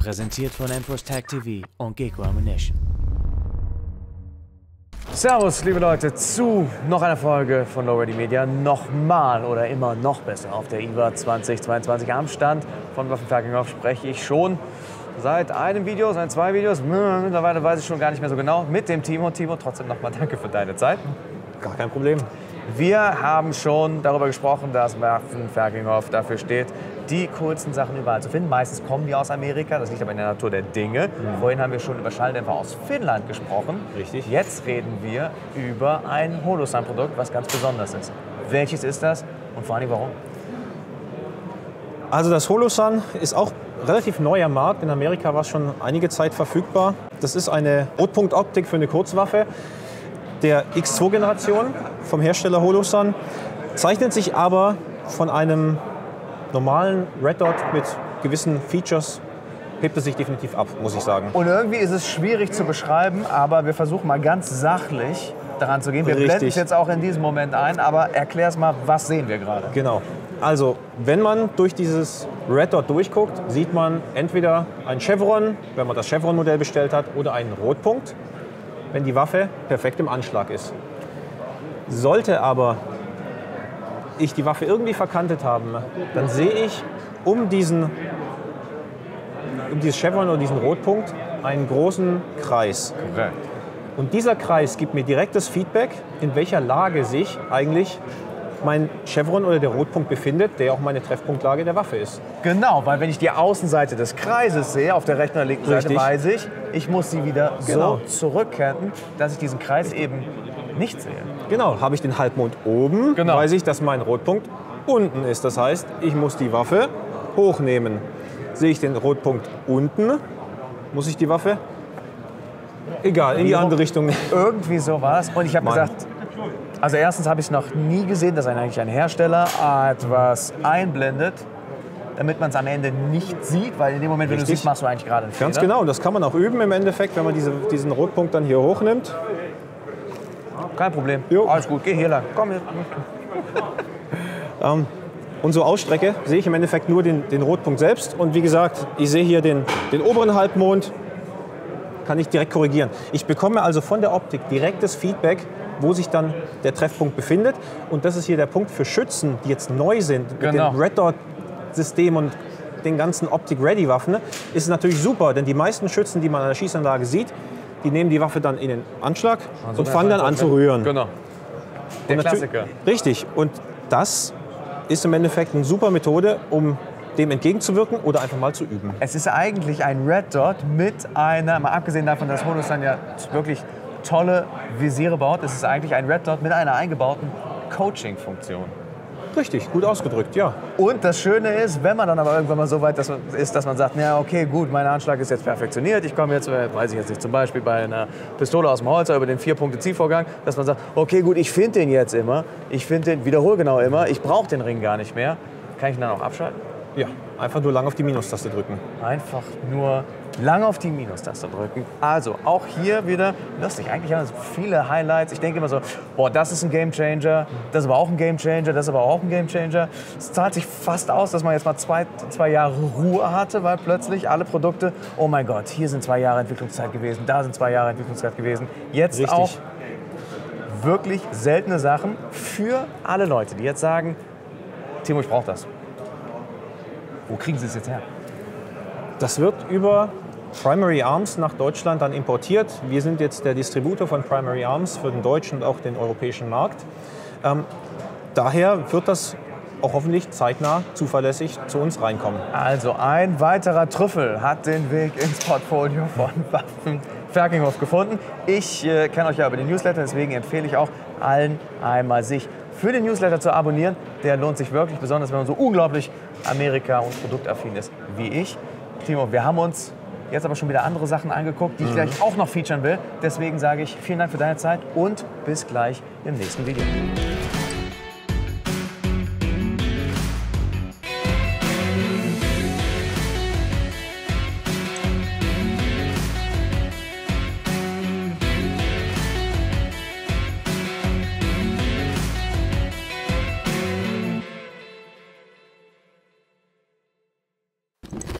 Präsentiert von Empress Tag TV und Gecko Ammunition. Servus, liebe Leute, zu noch einer Folge von Ready Media. Nochmal oder immer noch besser auf der IWA 2022 am Stand von Waffenverkauf spreche ich schon seit einem Video, seit zwei Videos, mittlerweile weiß ich schon gar nicht mehr so genau, mit dem Timo. Timo, trotzdem nochmal danke für deine Zeit. Gar kein Problem. Wir haben schon darüber gesprochen, dass Waffenverkauf dafür steht, die coolsten Sachen überall zu finden. Meistens kommen die aus Amerika, das liegt aber in der Natur der Dinge. Mhm. Vorhin haben wir schon über Schalldämpfer aus Finnland gesprochen. Richtig. Jetzt reden wir über ein Holosun-Produkt, was ganz besonders ist. Welches ist das und vor allem warum? Also das Holosun ist auch relativ neuer Markt. In Amerika war es schon einige Zeit verfügbar. Das ist eine Rotpunktoptik für eine Kurzwaffe der X2-Generation vom Hersteller Holosun, zeichnet sich aber von einem normalen Red Dot mit gewissen Features hebt es sich definitiv ab, muss ich sagen. Und irgendwie ist es schwierig zu beschreiben, aber wir versuchen mal ganz sachlich daran zu gehen. Wir blenden es jetzt auch in diesem Moment ein, aber erklär es mal, was sehen wir gerade? Genau. Also, wenn man durch dieses Red Dot durchguckt, sieht man entweder ein Chevron, wenn man das Chevron-Modell bestellt hat, oder einen Rotpunkt, wenn die Waffe perfekt im Anschlag ist. Sollte aber ich die Waffe irgendwie verkantet haben, dann sehe ich um diesen um dieses Chevron oder diesen Rotpunkt einen großen Kreis. Korrekt. Und dieser Kreis gibt mir direktes Feedback, in welcher Lage sich eigentlich mein Chevron oder der Rotpunkt befindet, der auch meine Treffpunktlage der Waffe ist. Genau, weil wenn ich die Außenseite des Kreises sehe, auf der rechten oder linken Seite, weiß ich, ich muss sie wieder genau. so zurückkehren, dass ich diesen Kreis eben nicht sehe. Genau, habe ich den Halbmond oben, genau. weiß ich, dass mein Rotpunkt unten ist. Das heißt, ich muss die Waffe hochnehmen. Sehe ich den Rotpunkt unten, muss ich die Waffe, egal, in die andere Richtung. Irgendwie so war es. Und ich habe gesagt, also erstens habe ich es noch nie gesehen, dass eigentlich ein Hersteller etwas einblendet, damit man es am Ende nicht sieht, weil in dem Moment, wenn du siehst, machst du eigentlich gerade einen Fehler. Ganz genau, und das kann man auch üben im Endeffekt, wenn man diese, diesen Rotpunkt dann hier hochnimmt. Kein Problem. Jo. Alles gut, geh hier lang. Komm hier. ähm, und so ausstrecke, sehe ich im Endeffekt nur den, den Rotpunkt selbst. Und wie gesagt, ich sehe hier den, den oberen Halbmond, kann ich direkt korrigieren. Ich bekomme also von der Optik direktes Feedback, wo sich dann der Treffpunkt befindet. Und das ist hier der Punkt für Schützen, die jetzt neu sind, genau. mit dem Red Dot System und den ganzen Optic-Ready-Waffen, ist natürlich super, denn die meisten Schützen, die man an der Schießanlage sieht, die nehmen die Waffe dann in den Anschlag also und fangen dann an zu rühren. Genau. Der Klassiker. Richtig. Und das ist im Endeffekt eine super Methode, um dem entgegenzuwirken oder einfach mal zu üben. Es ist eigentlich ein Red Dot mit einer, mal abgesehen davon, dass Holosun ja wirklich tolle Visiere baut, es ist eigentlich ein Red Dot mit einer eingebauten Coaching-Funktion. Richtig, gut ausgedrückt, ja. Und das Schöne ist, wenn man dann aber irgendwann mal so weit ist, dass man sagt, ja, okay, gut, mein Anschlag ist jetzt perfektioniert, ich komme jetzt, äh, weiß ich jetzt nicht, zum Beispiel bei einer Pistole aus dem Holzer über den Vier-Punkte-Zielvorgang, dass man sagt, okay, gut, ich finde den jetzt immer, ich finde den, wiederhole genau immer, ich brauche den Ring gar nicht mehr. Kann ich ihn dann auch abschalten? Ja, einfach nur lang auf die Minustaste drücken. Einfach nur lang auf die Minustaste drücken. Also auch hier wieder lustig. Eigentlich haben wir viele Highlights. Ich denke immer so, boah, das ist ein Game Changer, das ist aber auch ein Game Changer, das ist aber auch ein Game Changer. Es zahlt sich fast aus, dass man jetzt mal zwei, zwei Jahre Ruhe hatte, weil plötzlich alle Produkte, oh mein Gott, hier sind zwei Jahre Entwicklungszeit gewesen, da sind zwei Jahre Entwicklungszeit gewesen. Jetzt Richtig. auch wirklich seltene Sachen für alle Leute, die jetzt sagen, Timo, ich brauche das. Wo kriegen Sie es jetzt her? Das wird über Primary Arms nach Deutschland dann importiert. Wir sind jetzt der Distributor von Primary Arms für den deutschen und auch den europäischen Markt. Ähm, daher wird das auch hoffentlich zeitnah zuverlässig zu uns reinkommen. Also ein weiterer Trüffel hat den Weg ins Portfolio von Waffen Ferkinghof gefunden. Ich äh, kenne euch ja über den Newsletter, deswegen empfehle ich auch allen einmal sich für den Newsletter zu abonnieren. Der lohnt sich wirklich, besonders wenn man so unglaublich Amerika- und produktaffin ist wie ich. Timo, wir haben uns jetzt aber schon wieder andere Sachen angeguckt, die ich mhm. gleich auch noch featuren will. Deswegen sage ich vielen Dank für deine Zeit und bis gleich im nächsten Video.